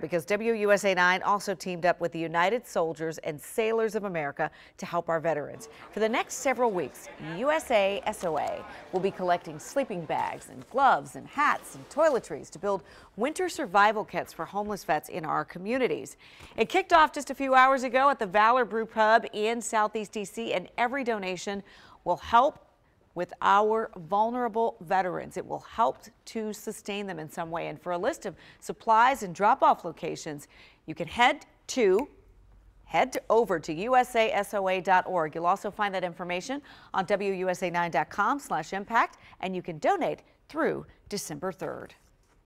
because WUSA 9 also teamed up with the United Soldiers and Sailors of America to help our veterans. For the next several weeks, USA SOA will be collecting sleeping bags and gloves and hats and toiletries to build winter survival kits for homeless vets in our communities. It kicked off just a few hours ago at the Valor Brew Pub in Southeast DC, and every donation will help with our vulnerable veterans. It will help to sustain them in some way. And for a list of supplies and drop-off locations, you can head to head to over to usasoa.org. You'll also find that information on WUSA9.com slash impact, and you can donate through December 3rd.